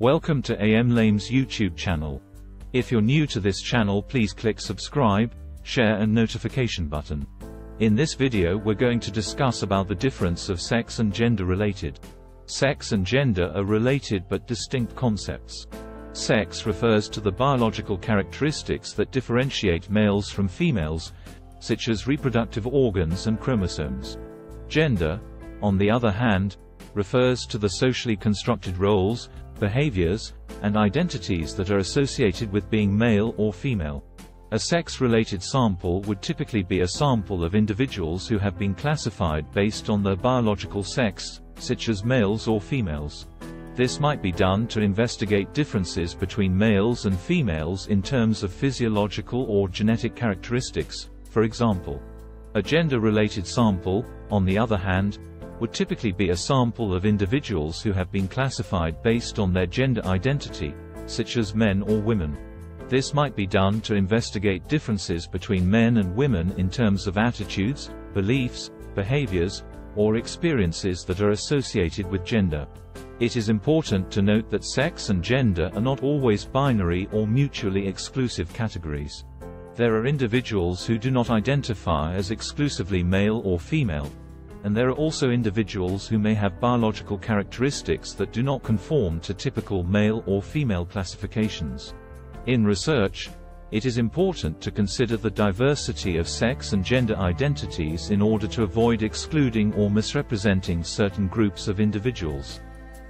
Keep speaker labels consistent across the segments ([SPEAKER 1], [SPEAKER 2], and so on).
[SPEAKER 1] Welcome to AM Llames YouTube channel. If you're new to this channel please click subscribe, share and notification button. In this video we're going to discuss about the difference of sex and gender related. Sex and gender are related but distinct concepts. Sex refers to the biological characteristics that differentiate males from females, such as reproductive organs and chromosomes. Gender, on the other hand, refers to the socially constructed roles, behaviors, and identities that are associated with being male or female. A sex-related sample would typically be a sample of individuals who have been classified based on their biological sex, such as males or females. This might be done to investigate differences between males and females in terms of physiological or genetic characteristics, for example. A gender-related sample, on the other hand, would typically be a sample of individuals who have been classified based on their gender identity, such as men or women. This might be done to investigate differences between men and women in terms of attitudes, beliefs, behaviors, or experiences that are associated with gender. It is important to note that sex and gender are not always binary or mutually exclusive categories. There are individuals who do not identify as exclusively male or female, and there are also individuals who may have biological characteristics that do not conform to typical male or female classifications. In research, it is important to consider the diversity of sex and gender identities in order to avoid excluding or misrepresenting certain groups of individuals.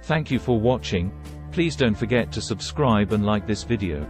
[SPEAKER 1] Thank you for watching, please don't forget to subscribe and like this video.